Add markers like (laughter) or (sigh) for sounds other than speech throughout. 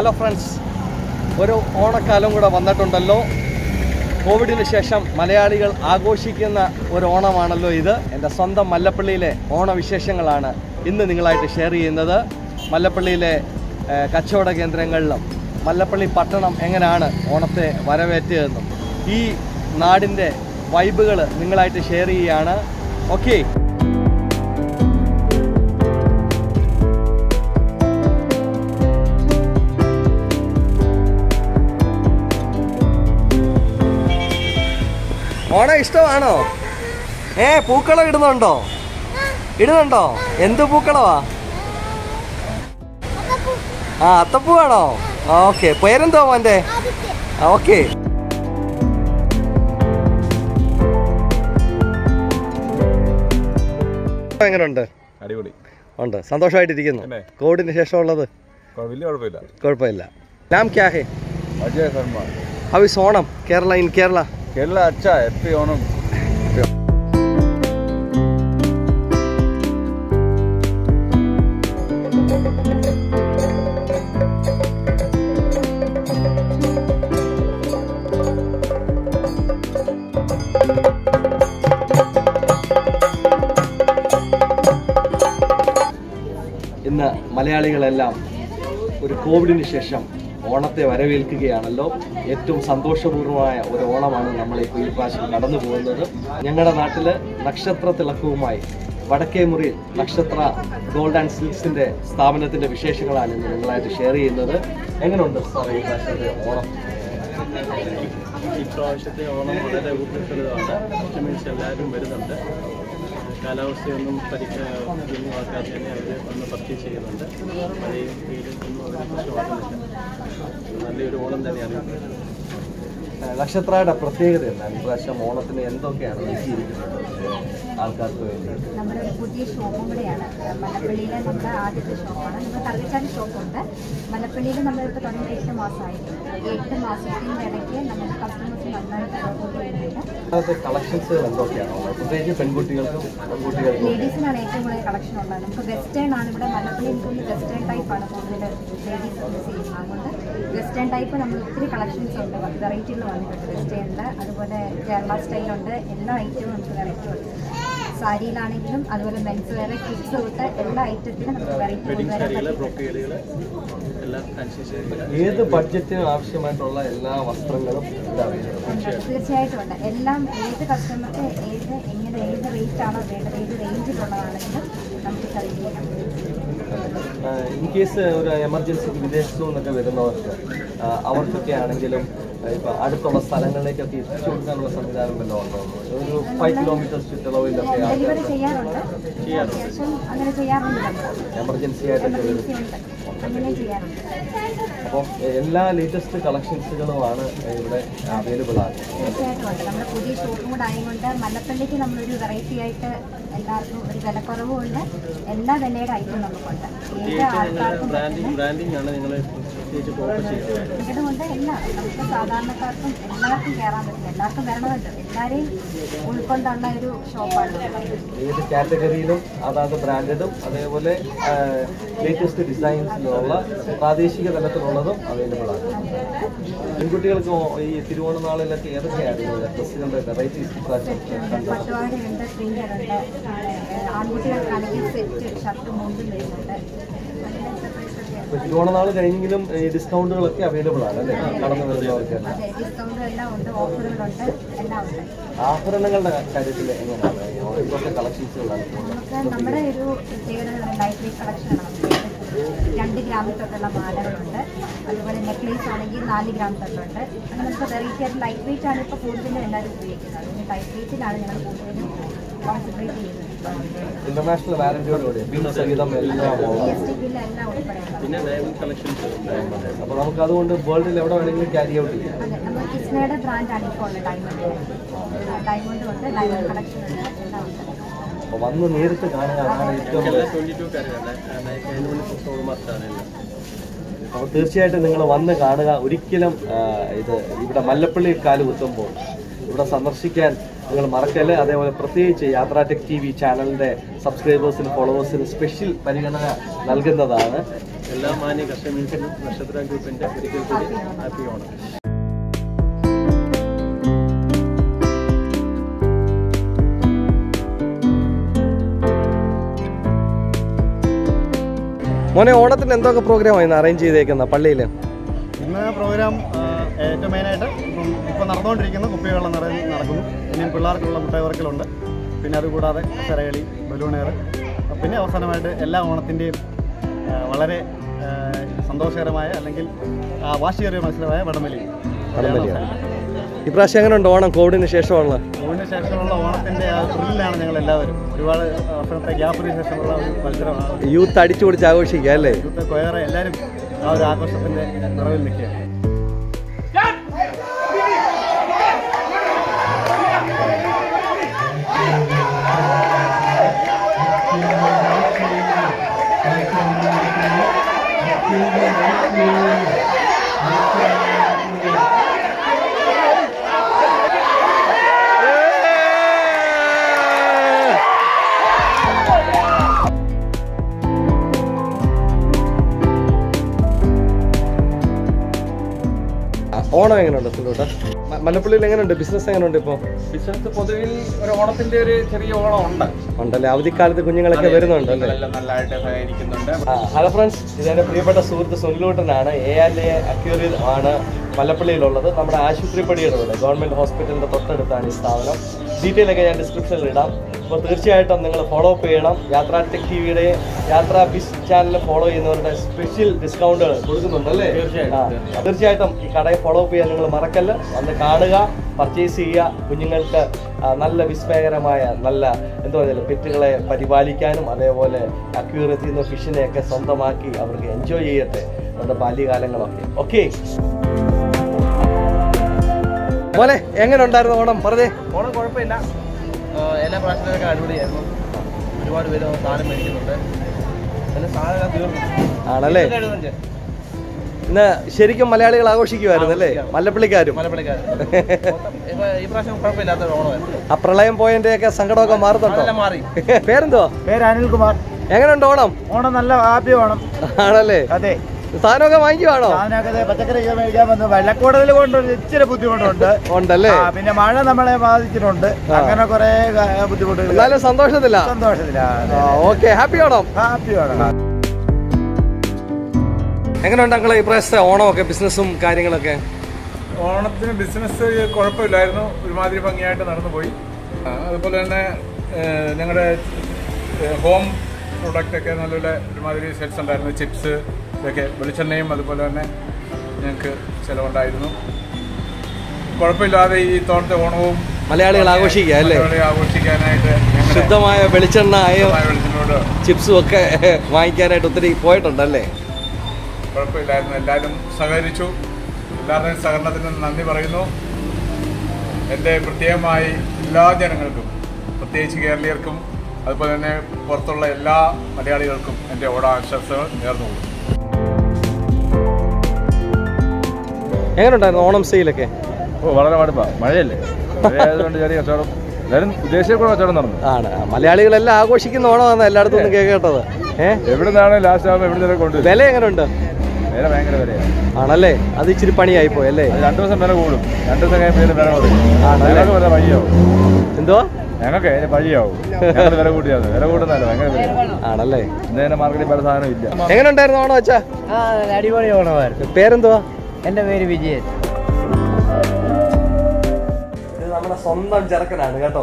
Hello friends ഒരു ഓണക്കാലം കൂടെ വന്നിട്ടുണ്ടല്ലോ. കോവിഡിന് ശേഷം മലയാളികൾ ആഘോഷിക്കുന്ന ഒരു ഓണമാണല്ലോ ഇത്. എന്റെ സ്വന്തം മല്ലപ്പള്ളിയിലെ ഓണവിശേഷങ്ങളാണ് ഇന്ന് നിങ്ങളായിട്ട് ഷെയർ ചെയ്യുന്നത്. മല്ലപ്പള്ളിയിലെ കച്ചവട കേന്ദ്രങ്ങളിലും മല്ലപ്പള്ളി പട്ടണം എങ്ങനെയാണ് ഓണത്തെ വരവേറ്റതെന്നും ഈ നാടിന്റെ വൈബുകൾ നിങ്ങളായിട്ട് ഷെയർ ചെയ്യുകയാണ്. ഓക്കെ ഓണം ഇഷ്ടമാണോ? ഏ പൂക്കളം ഇടുന്നുണ്ടോ? ഇടുന്നുണ്ടോ? എന്ത് പൂക്കളവാ? ആ അത്തപ്പൂവാണോ? ഓക്കെ പേരെന്തോ മോന്റെ? ഓക്കെ. എങ്ങനെയുണ്ട് അടിപൊളി. ഉണ്ട്. സന്തോഷമായിട്ടിരിക്കുന്നു? കോവിഡിന് ശേഷം ഉള്ളത് കുഴപ്പമില്ല. കുഴപ്പമില്ല. നാം ക്യാ ഹേ? How is Onam? Kerala in Kerala. Kerala അച്ഛാ എപ്പി ഓണം. ഇന്ന് മലയാളികളെല്ലാം ഒരു കോവിഡിന് ശേഷം ഓണത്തെ വരവേൽക്കുകയാണല്ലോ. ഏറ്റവും സന്തോഷപൂർവമായ ഒരു ഓണമാണ് നമ്മൾ ഇപ്പോൾ ഈ പ്രാവശ്യം കടന്നു പോകുന്നത്. ഞങ്ങളുടെ നാട്ടിൽ നക്ഷത്ര തിളക്കവുമായി വടക്കേ മുറിയിൽ നക്ഷത്ര ഗോൾഡ് ആൻഡ് സിൽക്സിന്റെ സ്ഥാപനത്തിന്റെ വിശേഷങ്ങളാണ് ഇന്ന് നിങ്ങളായിട്ട് ഷെയർ ചെയ്യുന്നത്. എങ്ങനെയുണ്ട് സാറേ ഈ പ്രാവശ്യത്തെ ഓണം? ഇപ്രാവശ്യത്തെ ഓണം വളരെ ഊർജസ്വലതാണ് കസ്റ്റമേഴ്സ് എല്ലാവരും വരുന്നുണ്ട്. കാലാവസ്ഥയൊന്നും പരിക്കാക്കാതെ തന്നെ അവർ വന്ന് പർച്ചേസ് ചെയ്യുന്നുണ്ട്. മഴയും വെയിലും ഒന്നും അവരെ പ്രശ്നമാകുന്നില്ല നല്ലൊരു ഓണം തന്നെയാണ്. നക്ഷത്രയുടെ പ്രത്യേകത എന്താണ്? ഇപ്രാവശ്യം ഓണത്തിന് എന്തൊക്കെയാണ് ഒരുക്കിയിരിക്കുന്നത് ആൾക്കാർക്ക് വേണ്ടി നമ്മുടെ ഒരു പുതിയ ഷോപ്പും കൂടെയാണ്. മലപ്പള്ളിയിലെ നമ്മുടെ ആദ്യത്തെ ഷോപ്പാണ്. നമ്മൾ കറുകച്ചാൽ ഷോപ്പുണ്ട്. മലപ്പള്ളിയിൽ നമ്മളിപ്പോൾ തുടങ്ങി എട്ട് മാസമായി എട്ട് മാസത്തിന്റെ ഇടയ്ക്ക് നമ്മുടെ കസ്റ്റമേഴ്സ് നന്നായിട്ട് കളക്ഷൻസ് എന്തൊക്കെയാണ്? പ്രത്യേകിച്ച് പെൺകുട്ടികൾക്കും പെൺകുട്ടികൾക്കും ലേഡീസിനാണ് ഏറ്റവും കൂടുതൽ കളക്ഷൻ ഉള്ളത്. നമുക്ക് വെസ്റ്റേൺ ആണ്. ഇവിടെ മലപ്പള്ളി എനിക്കൊന്ന് വെസ്റ്റേൺ ടൈപ്പാണ് കൂടുതൽ ലേഡീസ് യൂസ് ചെയ്യുന്നത്. അതുകൊണ്ട് വെസ്റ്റേൺ ടൈപ്പ് നമ്മൾ ഒത്തിരി കളക്ഷൻസ് ഉണ്ട്. വെറൈറ്റികൾ വെസ്റ്റേണിൽ അതുപോലെ കേരള സ്റ്റൈലുണ്ട്. എല്ലാ ഐറ്റവും നമുക്ക് വെറൈറ്റി ഉണ്ട്. സാരിയിലാണെങ്കിലും അതുപോലെ മെൻസ് വേറെ കിഡ്സ് തൊട്ട് എല്ലാ ഐറ്റത്തിലും നമുക്ക് വെറൈറ്റി ഏത് ബഡ്ജറ്റിനും ആവശ്യമായിട്ടുള്ള എല്ലാ വസ്ത്രങ്ങളും. തീർച്ചയായിട്ടും ഉണ്ട്. എല്ലാം ഏത് കസ്റ്റമർക്ക് ഏത് എങ്ങനെ ഏത് റേറ്റ് ആണോ വേണ്ടത് ഏത് റേഞ്ചിലുള്ളതാണെങ്കിലും നമുക്ക് സെലക്ട് ചെയ്യാം. ഇൻ കേസ് ഒരു എമർജൻസി വിദേശത്തു നിന്നൊക്കെ വരുന്നവർക്ക് അവർക്കൊക്കെ ആണെങ്കിലും ഇപ്പൊ അടുത്തുള്ള സ്ഥലങ്ങളിലേക്കൊക്കെ എത്തിച്ചു കൊടുക്കാനുള്ള സംവിധാനം വല്ലതും ഉണ്ടോ? ഒരു ഫൈവ് കിലോമീറ്റർ ചുറ്റളവിലൊക്കെ ചെയ്യാറുണ്ട്. എമർജൻസി ആയിട്ടൊക്കെ വരും. അപ്പോൾ എല്ലാ ലേറ്റസ്റ്റ് കളക്ഷൻസുകളുമാണ് ഇവിടെ അവൈലബിൾ ആണ്. തീർച്ചയായിട്ടും നമ്മുടെ പുതിയ ഷോപ്പും കൂടെ ആയതുകൊണ്ട് മല്ലപ്പള്ളിക്ക് നമ്മളൊരു വെറൈറ്റി ആയിട്ട് എല്ലാവർക്കും ഒരു വിലക്കുറവും ഉണ്ട് എല്ലാ വിലയുടെ ഐറ്റം നമുക്കുണ്ട്. നമുക്ക് സാധാരണക്കാർക്കും എല്ലാവർക്കും കയറാൻ പറ്റില്ല. എല്ലാവർക്കും വരണമല്ലോ. എല്ലാവരെയും ഉൾക്കൊണ്ടുള്ള ഒരു ഷോപ്പാണ് ഏത് കാറ്റഗറിയിലും അതാത് ബ്രാൻഡഡും അതേപോലെ ലേറ്റസ്റ്റ് ഡിസൈൻസിലുള്ള പ്രാദേശിക തലത്തിലുള്ളതും അവൈലബിൾ ആണ്. പെൺകുട്ടികൾക്ക് ഈ തിരുവോണ നാളിലൊക്കെ ഏതൊക്കെയായിരുന്നു ഡ്രസ്സുകളുടെ വെറൈറ്റീസ് ഉണ്ട് പട്ടുവാടയുണ്ട് ആൺകുട്ടികൾക്കാണെങ്കിൽ സെറ്റ് ഷർട്ട് മുണ്ടും വരുന്നുണ്ട് തിരുവോണനാൾ കഴിഞ്ഞെങ്കിലും ഡിസ്കൗണ്ടുകളൊക്കെ അവൈലബിൾ ആണ് അല്ലേ? കടന്നു വരുന്നവർക്ക് ആഭരണങ്ങളുടെ കാര്യത്തിൽ എങ്ങനെയാണ്? ഇപ്പോഴത്തെ കളക്ഷൻസുകളാണ് നമ്മുടെ ഒരു പ്രത്യേകത വെയിറ്റ് കളക്ഷനാണ് രണ്ട് ഗ്രാമിൽ തൊട്ടുള്ള മാലകളുണ്ട്. അതുപോലെ നെക്ലേസ് ആണെങ്കിൽ നാല് ഗ്രാം തൊട്ടുണ്ട്. അങ്ങനെ നമുക്ക് വെറൈറ്റി ആയിട്ട് ലൈറ്റ് വെയിറ്റ് ആണ് ഇപ്പോൾ കൂടുതലും എല്ലാവരും ഉപയോഗിക്കുന്നത്. ലൈറ്റ് വെയിറ്റിലാണ് ഞങ്ങൾ കൂടുതലും ഇന്റർനാഷണൽ വാറന്റിയോടുകൂടി ബിൽ സഹിതം എല്ലാം പിന്നെ ഡയമണ്ട് കളക്ഷൻസ് ഉണ്ട് അപ്പോൾ നമുക്ക് അതുകൊണ്ട് വേൾഡിൽ എവിടെ വേണമെങ്കിലും ക്യാരി ഔട്ട് ചെയ്യാം. കിസ്നയുടെ ബ്രാൻഡാണ് ഇപ്പോൾ ഡയമണ്ട് ഡയമണ്ടും ഉണ്ട് ഡയമണ്ട് കളക്ഷൻ ഉണ്ട്. എല്ലാം ഉണ്ട്. അപ്പോൾ വന്ന് നേരിട്ട് കാണുക അതാണ് ഏറ്റവും അപ്പോൾ തീർച്ചയായിട്ടും നിങ്ങൾ വന്ന് കാണുക. ഒരിക്കലും ഇത് ഇവിടെ മല്ലപ്പള്ളി കാൽ കുത്തുമ്പോൾ ഇവിടെ സന്ദർശിക്കാൻ നിങ്ങൾ മറക്കല്ലേ? അതേപോലെ പ്രത്യേകിച്ച് യാത്രാ ടെക് ടി വി ചാനലിന്റെ സബ്സ്ക്രൈബേഴ്സിന് ഫോളോവേഴ്സിന് സ്പെഷ്യൽ പരിഗണന നൽകുന്നതാണ്. എല്ലാ മാന്യ കസ്റ്റമേഴ്സിനും നക്ഷത്ര ഗ്രൂപ്പിന്റെ ഒരിക്കൽ കൂടി ഹാപ്പി ഓണം. മോനെ ഓണത്തിന് എന്തൊക്കെ പ്രോഗ്രാമാണ് ഇന്ന് അറേഞ്ച് ചെയ്തേക്കുന്ന പള്ളിയിൽ ഇന്ന് പ്രോഗ്രാം ഏറ്റവും മെയിനായിട്ട് ഇപ്പം ഇപ്പം നടന്നുകൊണ്ടിരിക്കുന്ന കുപ്പിവെള്ളം നിറ നടക്കുന്നു. ഇനിയും പിള്ളേർക്കുള്ള മുട്ടായി വർക്കലുണ്ട് പിന്നെ അതുകൂടാതെ ചെറകളി ബലൂണേർ പിന്നെ അവസാനമായിട്ട് എല്ലാ ഓണത്തിന്റെയും വളരെ സന്തോഷകരമായ അല്ലെങ്കിൽ വാശിയേറിയ മത്സരമായ വടംവലി. ഇപ്രാവശ്യം എങ്ങനെ ഉണ്ട് ഓണം? കോവിഡിന് ശേഷമുള്ള കോവിഡിന് ശേഷമുള്ള ഓണത്തിന്റെ ആ ത്രില്ലാണ് ഞങ്ങൾ എല്ലാവരും ഒരുപാട് വർഷത്തെ ഗ്യാപ്പിന് ശേഷമുള്ള ഒരു മത്സരമാണ്. യൂത്ത് അടിച്ചു പൊടിച്ച് ആഘോഷിക്കുക അല്ലേ? യൂത്ത് കൊയറെ എല്ലാവരും ആ ഒരു ആഘോഷത്തിന്റെ നിറവിൽ നിൽക്കുകയാണ് ആ, ഓണം എങ്ങനെയുണ്ട് സുലൂട്ട മലപ്പള്ളിയിൽ എങ്ങനെയുണ്ട്? ബിസിനസ് എങ്ങനെയുണ്ട് ഇപ്പോൾ ബിസിനസ് പൊതുവിൽ ഒരു ഓണത്തിന്റെ ഒരു ചെറിയ ഓണം ഉണ്ട് ഉണ്ടല്ലേ? അവധിക്കാലത്ത് കുഞ്ഞുങ്ങളൊക്കെ വരുന്നുണ്ട് എല്ലാം നല്ലതായിട്ട് സഹകരിക്കുന്നുണ്ട്. ഹലോ ഫ്രണ്ട്സ് ഇതെന്റെ പ്രിയപ്പെട്ട സുഹൃത്ത് സുനിലൂട്ടനാണ്. എ ആർ എ അക്യൂറിയൽ ആണ് മലപ്പള്ളിയിലുള്ളത് നമ്മുടെ ആശുപത്രി പടിയുടെ ഇവിടെ ഗവൺമെന്റ് ഹോസ്പിറ്റലിന്റെ തൊട്ടടുത്താണ് ഈ സ്ഥാപനം. ഡീറ്റെയിൽ ഒക്കെ ഞാൻ ഡിസ്ക്രിപ്ഷനിൽ ഇടാം. അപ്പോൾ തീർച്ചയായിട്ടും നിങ്ങൾ ഫോളോ അപ്പ് ചെയ്യണം. യാത്രാ ടെക് ടി വിയുടെ യാത്രാ ബിസ് ചാനൽ ഫോളോ ചെയ്യുന്നവരുടെ സ്പെഷ്യൽ ഡിസ്കൗണ്ടുകൾ കൊടുക്കുന്നുണ്ട് അല്ലേ തീർച്ചയായിട്ടും തീർച്ചയായിട്ടും. ഈ കടയെ ഫോളോ അപ്പ് ചെയ്യാൻ നിങ്ങൾ മറക്കല്ല. വന്ന് കാണുക പർച്ചേസ് ചെയ്യുക. കുഞ്ഞുങ്ങൾക്ക് നല്ല വിസ്മയകരമായ നല്ല എന്താ പറയുക പെറ്റുകളെ പരിപാലിക്കാനും അതേപോലെ അക്യൂറത്തിൽ നിന്ന് ഫിഷിനെയൊക്കെ സ്വന്തമാക്കി അവർക്ക് എൻജോയ് ചെയ്യട്ടെ അവരുടെ ബാല്യകാലങ്ങളൊക്കെ. ഓക്കെ മോനെ എങ്ങനെ ഉണ്ടായിരുന്നു ഓണം? പറഞ്ഞേ. ഓണം കുഴപ്പമില്ല. എല്ലാ പ്രാവശ്യത്തിനൊക്കെ അടിപൊളിയായിരുന്നു. ഒരുപാട് പേര് സാധനം മേടിക്കുന്നുണ്ട്. പിന്നെ സാധനം തീർന്നു. ആണല്ലേ? ഇന്ന് ശരിക്കും മലയാളികൾ ആഘോഷിക്കുമായിരുന്നു അല്ലേ? ഓണമായിരുന്നു ആ പ്രളയം പോയതിന്റെ ഒക്കെ സങ്കടമൊക്കെ മാറുന്നുണ്ടോ? മാറി. (laughs) പേരെന്തോ പേര് അനിൽകുമാർ. എങ്ങനെയുണ്ട് ഓണം? ഓണം നല്ല ഹാപ്പി ഓണം. ആണല്ലേ? അതെ. സാധനമൊക്കെ വാങ്ങിക്കുവാണോ? സാധനമൊക്കെ പച്ചക്കറി ഒക്കെ മേടിക്കാൻ വന്നു. വെള്ളക്കൂടുതൽ കൊണ്ട് ഇച്ചിരി ബുദ്ധിമുട്ടുണ്ട്. ഉണ്ടല്ലേ? പിന്നെ മഴ നമ്മളെ ബാധിച്ചിട്ടുണ്ട്. അങ്ങനെ കുറെ ബുദ്ധിമുട്ടുകൾ. എന്നാലും സന്തോഷത്തില്ല സന്തോഷത്തിലാണ് okay happy Onam happy Onam എങ്ങനെയുണ്ട് അങ്ങളെ ഇപ്രാവശ്യത്തെ ഓണമൊക്കെ ബിസിനസ്സും കാര്യങ്ങളൊക്കെ? ഓണത്തിന് ബിസിനസ് കുഴപ്പമില്ലായിരുന്നു. ഒരുമാതിരി ഭംഗിയായിട്ട് നടന്നു പോയി അതുപോലെ തന്നെ ഞങ്ങളുടെ ഹോം ഹോം പ്രൊഡക്റ്റൊക്കെ നല്ല ഒരുമാതിരി സെൽസ് ഉണ്ടായിരുന്നു. ചിപ്സ് ഇതൊക്കെ വെളിച്ചെണ്ണയും അതുപോലെ തന്നെ ഞങ്ങൾക്ക് ചിലവുണ്ടായിരുന്നു. കുഴപ്പമില്ലാതെ ഈ തോട്ടത്തെ ഓണവും മലയാളികൾ ആഘോഷിക്കുക അല്ലേ? ആഘോഷിക്കാനായിട്ട് ശുദ്ധമായ വെളിച്ചെണ്ണ ചിപ്സും ഒക്കെ (laughs) വാങ്ങിക്കാനായിട്ട് ഒത്തിരി പോയിട്ടുണ്ടല്ലേ? കുഴപ്പമില്ലായിരുന്നു. എല്ലാവരും സഹകരിച്ചു. എല്ലാവരുടെയും സഹകരണത്തിന് നന്ദി പറയുന്നു. എന്റെ പ്രത്യേകമായി എല്ലാ ജനങ്ങൾക്കും പ്രത്യേകിച്ച് കേരളീയർക്കും അതുപോലെ തന്നെ പുറത്തുള്ള എല്ലാ മലയാളികൾക്കും എന്റെ ഓടാശംസകൾ നേർന്നു കൊടുക്കും എങ്ങനെയുണ്ടായിരുന്നു ഓണം സെയിലൊക്കെ? ഓ വളരെ മടുപ്പാണ് മഴയല്ലേ? മഴയായതുകൊണ്ട് ചെറിയ കച്ചവടം. എല്ലാവരും വിദേശീയ കൂടെ കച്ചവടം നടന്നു. ആണ്. ആ, മലയാളികളെല്ലാം ആഘോഷിക്കുന്ന ഓണമാണ് എല്ലായിടത്തും നിന്ന് കേൾക്കേണ്ടത് ഏഹ് എവിടെ നിന്നാണ് ലാസ്റ്റ് ആകുമ്പോൾ എവിടെ നിന്നൊക്കെ കൊണ്ടുവരും വില എങ്ങനെയുണ്ട് വില ഭയങ്കര വിലയാണ് ആണല്ലേ? അത് ഇച്ചിരി പണിയായി പോയി അല്ലേ രണ്ടു ദിവസം വില കൂടും. രണ്ടു ദിവസം കഴിയുമ്പോൾ വില കുറയും. ആണല്ലേ? ഞങ്ങൾക്ക് വില വഴിയാവും. എന്തുവാ ഞങ്ങൾക്ക് വഴിയാവും. വില കൂട്ടിയാണ് വില കൂടുന്നതല്ല ഭയങ്കര ആണല്ലേ? ഇന്ന് മാർക്കറ്റിൽ പല സാധനം ഇല്ല. എങ്ങനെ ഉണ്ടായിരുന്നു ഓണം വെച്ചാ അടിപൊളി ഓണമായിരുന്നു. പേരെന്തുവാ? എന്റെ പേര് വിജയൻ. ഇത് നമ്മുടെ സ്വന്തം ചെറുക്കനാണ് കേട്ടോ.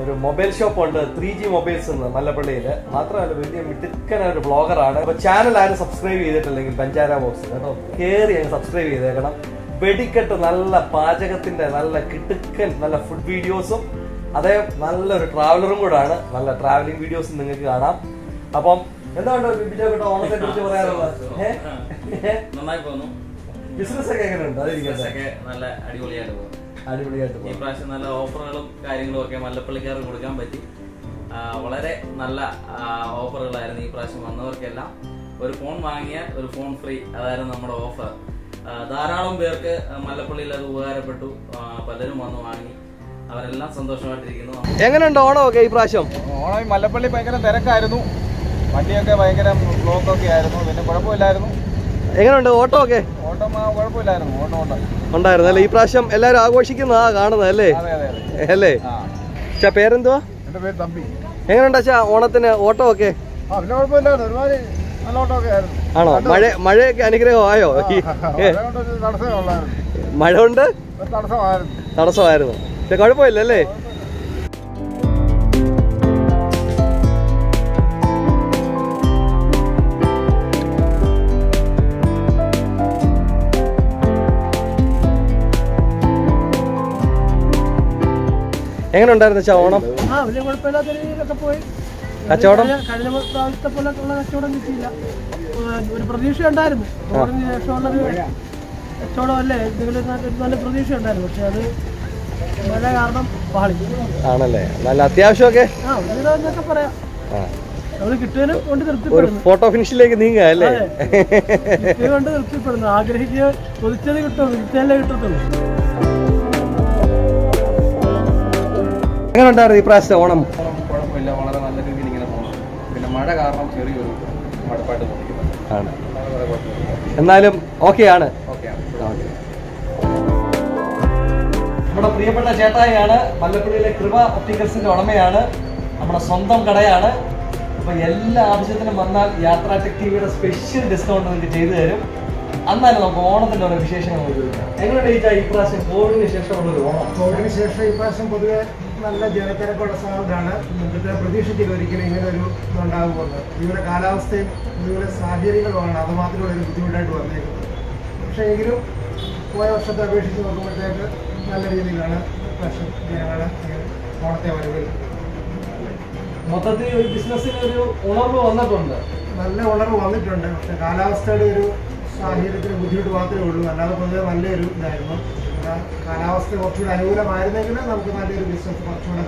ഒരു മൊബൈൽ ഷോപ്പ് ഉണ്ട് ത്രീ ജി മൊബൈൽസ് എന്ന് മല്ലപ്പള്ളിയിൽ. മാത്രമല്ല വലിയ മിടുക്കന ഒരു ബ്ലോഗറാണ്. അപ്പൊ ചാനൽ ആരും സബ്സ്ക്രൈബ് ചെയ്തിട്ടില്ലെങ്കിൽ പഞ്ചാര ബോക്സ് കേട്ടോ. കയറി അങ്ങ് സബ്സ്ക്രൈബ് ചെയ്തേക്കണം. വെടിക്കെട്ട് നല്ല പാചകത്തിന്റെ നല്ല കിടുക്കൻ നല്ല ഫുഡ് വീഡിയോസും അതേ നല്ലൊരു ട്രാവലറും കൂടാണ്. നല്ല ട്രാവലിംഗ് വീഡിയോസും നിങ്ങൾക്ക് കാണാം. അപ്പം എന്താണ് ഓണത്തെ കുറിച്ച് പറയാനുള്ളത് നന്നായി പോന്നു. ബിസിനസ് ഒക്കെ എങ്ങനെയുണ്ട് അതിരിക്കട്ടെ നല്ല അടിപൊളിയായിട്ട് പോകും അടിപൊളിയായിട്ട് ഈ പ്രാവശ്യം നല്ല ഓഫറുകളും കാര്യങ്ങളും ഒക്കെ മല്ലപ്പള്ളിക്കാർക്ക് കൊടുക്കാൻ പറ്റി. വളരെ നല്ല ഓഫറുകളായിരുന്നു ഈ പ്രാവശ്യം വന്നവർക്കെല്ലാം. ഒരു ഫോൺ വാങ്ങിയാൽ ഒരു ഫോൺ ഫ്രീ. അതായിരുന്നു നമ്മുടെ ഓഫർ. ധാരാളം പേർക്ക് മല്ലപ്പള്ളിയിൽ അത് ഉപകാരപ്പെട്ടു. പലരും വന്ന് വാങ്ങി. അവരെല്ലാം സന്തോഷമായിട്ടിരിക്കുന്നു. എങ്ങനെയുണ്ട് ഓണമൊക്കെ ഈ പ്രാവശ്യം? ഓണം ഈ മല്ലപ്പള്ളി ഭയങ്കര തിരക്കായിരുന്നു. വണ്ടിയൊക്കെ ഭയങ്കര ബ്ലോക്കൊക്കെ ആയിരുന്നു. പിന്നെ കുഴപ്പമില്ലായിരുന്നു. എങ്ങനെയുണ്ട് ഓട്ടോ ഒക്കെ? ഉണ്ടായിരുന്നു അല്ലേ? ഈ പ്രാവശ്യം എല്ലാവരും ആഘോഷിക്കുന്നതാ കാണുന്നത് അല്ലേ? അല്ലേ? ചാ പേരെന്തുവാ? എങ്ങനെയുണ്ട് അച്ഛാ ഓണത്തിന് ഓട്ടോ ഒക്കെ? ആണോ? മഴ മഴയൊക്കെ അനുഗ്രഹമായോ? മഴ കൊണ്ട് തടസ്സമായിരുന്നു. കുഴപ്പമില്ല പക്ഷെ എങ്ങനെ ഉണ്ടായിരുന്നു ചാ ഓണം വലിയ കുഴപ്പമില്ലാത്ത രീതിയിലൊക്കെ പോയി. കച്ചവടം? കഴിഞ്ഞ- കഴിഞ്ഞ പ്രാവശ്യത്തെ പോലെ ഉള്ള കച്ചവടം കിട്ടിയില്ല. ഒരു പ്രതീക്ഷ ഉണ്ടായിരുന്നു ഓണത്തിന് ശേഷമുള്ളൊരു കച്ചവടം അല്ലേ എന്തെങ്കിലും നല്ല- ഒരു നല്ല പ്രതീക്ഷ ഉണ്ടായിരുന്നു പക്ഷെ അത് മഴ കാരണം പാളി. ആണല്ലേ? നല്ല അത്യാവശ്യമൊക്കെ? ആ എന്നൊക്കെ പറയാം. ഒരു ഫോട്ടോ ഫിനിഷിലേക്ക് നീങ്ങുക അല്ലേ? കിട്ടിയത് കൊണ്ട് തൃപ്തിപ്പെടുന്നു. ആഗ്രഹിക്കുക കൊതിച്ചത് കിട്ടും കിട്ടത്തുള്ളൂ. എങ്ങനെ ഉണ്ടായിരുന്നു ഈ പ്രാവശ്യത്തെ ഓണം? കുഴപ്പമില്ല. വളരെ നല്ല രീതിയിൽ ഇങ്ങനെ പോകണം പിന്നെ മഴ കാരണം ചെറിയൊരു മടുപ്പായിട്ട് ആണ്. എന്നാലും ഓക്കെ ആണ്. ഓക്കെയാണ് നമ്മുടെ പ്രിയപ്പെട്ട ചേട്ടായിയാണ് മല്ലപ്പള്ളിയിലെ കൃപ ഒപ്റ്റിക്കൽസിന്റെ ഉടമയാണ്. നമ്മുടെ സ്വന്തം കടയാണ്. അപ്പൊ എല്ലാ ആവശ്യത്തിനും വന്നാൽ യാത്രാ ടെക് ടിവിയുടെ സ്പെഷ്യൽ ഡിസ്കൗണ്ട് നിങ്ങൾക്ക് ചെയ്തു തരും. അന്നാലും നമുക്ക് ഓണത്തിന്റെ ഓരോ വിശേഷങ്ങൾ എങ്ങനെ ഈ ഈ പ്രാവശ്യം കോവിഡിന് ശേഷമുള്ള ഒരു ഓണം? കോവിഡിന് ശേഷം ഇപ്രാവശ്യം പൊതുവെ നല്ല ജനത്തിരക്കുള്ള സാധനമാണ് മുമ്പത്തെ പ്രതീക്ഷിച്ചില്ല ഒരിക്കലും ഇങ്ങനെ ഒരു ഇതുണ്ടാകുമെന്ന് ഇതുപോലെ കാലാവസ്ഥയും ഇതുപോലെ സാഹചര്യങ്ങളുമാണ് അത് മാത്രമേ ഒരു ബുദ്ധിമുട്ടായിട്ട് വന്നേക്കുന്നത്. പക്ഷേ എങ്കിലും പോയ വർഷത്തെ അപേക്ഷിച്ച് നോക്കുമ്പോഴത്തേക്ക് നല്ല രീതിയിലാണ് ജനങ്ങളെ ജനങ്ങൾ ഓണത്തെ വരവേൽക്കുന്നത് മൊത്തത്തിൽ ഒരു ബിസിനസ്സിന് ഒരു ഉണർവ് വന്നിട്ടുണ്ട്. നല്ല ഉണർവ് വന്നിട്ടുണ്ട്. പക്ഷേ കാലാവസ്ഥയുടെ ഒരു സാഹചര്യത്തിന് ബുദ്ധിമുട്ട് മാത്രമേ ഉള്ളൂ. അല്ലാതെ പൊതുവെ നല്ലൊരു ഇതായിരുന്നു. കാലാവസ്ഥ കുറച്ചുകൂടി അനുകൂലമായിരുന്നെങ്കിൽ നമുക്ക് നല്ലൊരു ബിസിനസ് കുറച്ചുകൂടെ.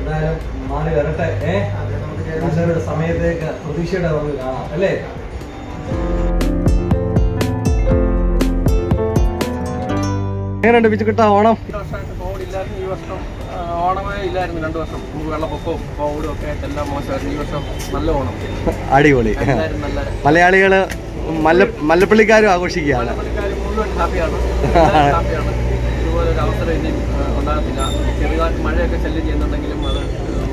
എന്തായാലും മാറി വരട്ടെ ഏഹ് സമയത്തേക്ക് പ്രതീക്ഷയുടെ നമുക്ക് കാണാം അല്ലേ? എങ്ങനെയുണ്ട് ബിജുക്കുട്ട ഓണം? ഈ വർഷം ഓണമേ ഇല്ലായിരുന്നു രണ്ട് വർഷം. നമുക്ക് വെള്ളപ്പൊക്കവും കോവിഡും ഒക്കെ ആയിട്ട് എല്ലാം മോശമായിരുന്നു. ഈ വർഷം നല്ല ഓണം. അടിപൊളി. നല്ല മലയാളികൾ മല്ല മല്ലപ്പള്ളിക്കാരും ആഘോഷിക്കുകയാണ്. മുഴുവൻ ഹാപ്പിയാണ്. എല്ലാവരും ഹാപ്പിയാണ്. ഇതുപോലെ ഒരു അവസരം ഇനിയും ആ, ഉണ്ടാകത്തില്ല. ചെറുതായിട്ട് മഴയൊക്കെ ശല്യം ചെയ്യുന്നുണ്ടെങ്കിലും അത്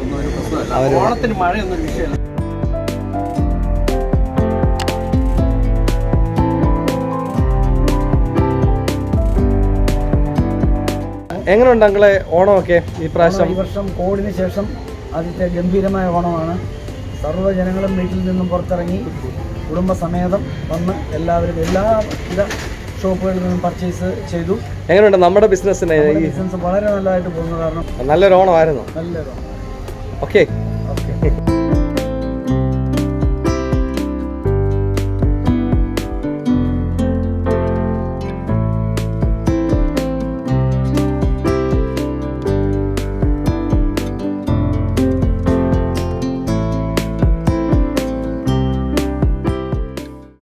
ഒന്നും ഒരു പ്രശ്നമല്ല. ഓണത്തിന് മഴയൊന്നും ഒരു വിഷയമല്ല. എങ്ങനെയുണ്ട് അങ്ങളെ ഓണമൊക്കെ ഈ പ്രാവശ്യം? ഈ വർഷം കോവിഡിന് ശേഷം ആദ്യത്തെ ഗംഭീരമായ ഓണമാണ്. സർവ ജനങ്ങളും വീട്ടിൽ നിന്നും പുറത്തിറങ്ങി കുടുംബസമേതം വന്ന് എല്ലാവരും എല്ലാവിധ ഷോപ്പുകളിൽ നിന്നും പർച്ചേസ് ചെയ്തു. എങ്ങനെയുണ്ട് നമ്മുടെ ബിസിനസ്സിന് ബിസിനസ് വളരെ നല്ലതായിട്ട് പോകുന്നു കാരണം നല്ലൊരു ഓണമായിരുന്നു. നല്ലൊരു ഓണം ഓക്കെ